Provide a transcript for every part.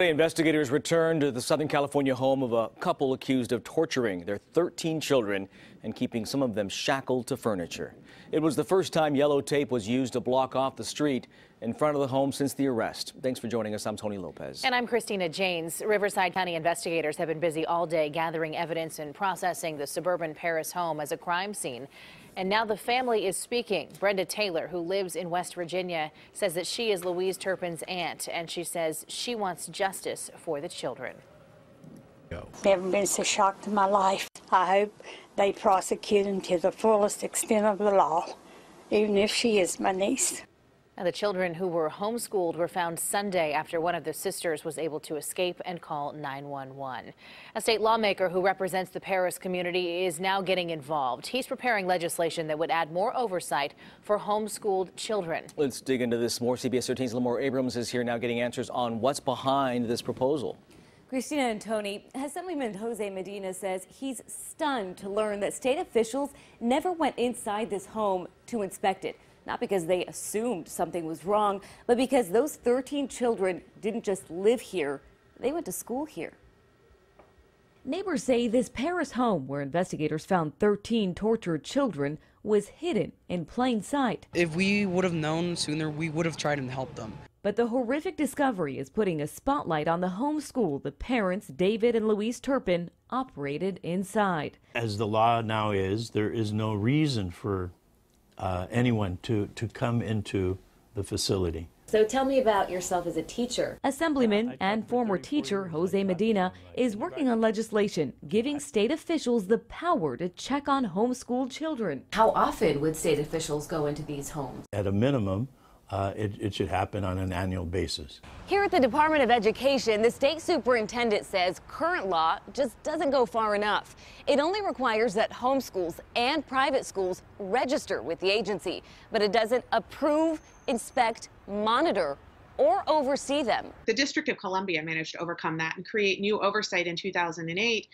Investigators returned to the Southern California home of a couple accused of torturing their 13 children and keeping some of them shackled to furniture. It was the first time yellow tape was used to block off the street in front of the home since the arrest. Thanks for joining us. I'm Tony Lopez. And I'm Christina Janes. Riverside County investigators have been busy all day gathering evidence and processing the suburban Perris home as a crime scene. And now the family is speaking. Brenda Taylor, who lives in West Virginia, says that she is Louise Turpin's aunt, and she says she wants justice for the children. Never been so shocked in my life. I hope they prosecute him to the fullest extent of the law, even if she is my niece. Now, the children who were homeschooled were found Sunday after one of the sisters was able to escape and call 911. A state lawmaker who represents the Perris community is now getting involved. He's preparing legislation that would add more oversight for homeschooled children. Let's dig into this more. CBS 13's Lamar Abrams is here now getting answers on what's behind this proposal. Christina and Tony, Assemblyman Jose Medina says he's stunned to learn that state officials never went inside this home to inspect it not because they assumed something was wrong, but because those 13 children didn't just live here, they went to school here. Neighbors say this Perris home, where investigators found 13 tortured children, was hidden in plain sight. If we would have known sooner, we would have tried and helped them. But the horrific discovery is putting a spotlight on the home school the parents, David and Louise Turpin, operated inside. As the law now is, there is no reason for uh, anyone to, to come into the facility. So tell me about yourself as a teacher. Assemblyman and former teacher Jose Medina is working on legislation giving state officials the power to check on homeschooled children. How often would state officials go into these homes? At a minimum, uh, it, it, should happen on an annual basis. Here at the Department of Education, the state superintendent says current law just doesn't go far enough. It only requires that homeschools and private schools register with the agency, but it doesn't approve, inspect, monitor, or oversee them. The District of Columbia managed to overcome that and create new oversight in 2008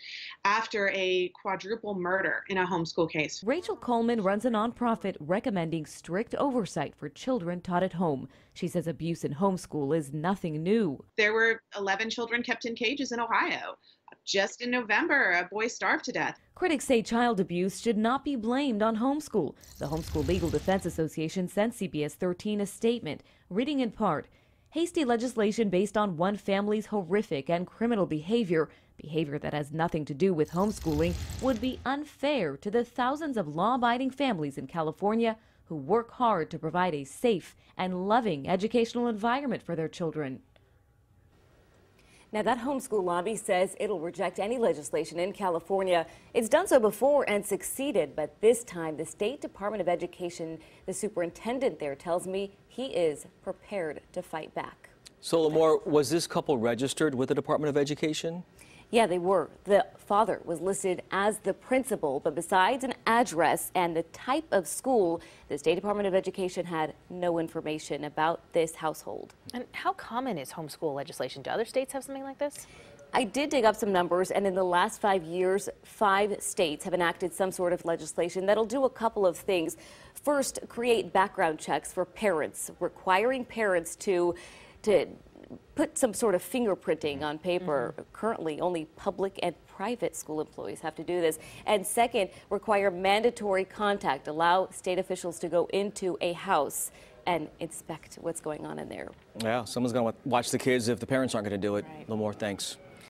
after a quadruple murder in a homeschool case. Rachel Coleman runs a nonprofit recommending strict oversight for children taught at home. She says abuse in homeschool is nothing new. There were 11 children kept in cages in Ohio. Just in November, a boy starved to death. Critics say child abuse should not be blamed on homeschool. The Homeschool Legal Defense Association sent CBS 13 a statement, reading in part, Hasty legislation based on one family's horrific and criminal behavior, behavior that has nothing to do with homeschooling, would be unfair to the thousands of law abiding families in California who work hard to provide a safe and loving educational environment for their children. Now, that homeschool lobby says it'll reject any legislation in California. It's done so before and succeeded, but this time the State Department of Education, the superintendent there tells me he is prepared to fight back. So, Lamar, was this couple registered with the Department of Education? Yeah, they were. The father was listed as the principal, but besides an address and the type of school, the State Department of Education had no information about this household. And how common is homeschool legislation? Do other states have something like this? I did dig up some numbers, and in the last five years, five states have enacted some sort of legislation that'll do a couple of things. First, create background checks for parents, requiring parents to to put some sort of fingerprinting on paper. Mm -hmm. Currently, only public and private school employees have to do this. And second, require mandatory contact, allow state officials to go into a house and inspect what's going on in there. Yeah, someone's going to watch the kids if the parents aren't going to do it. Right. No more thanks.